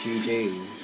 GG.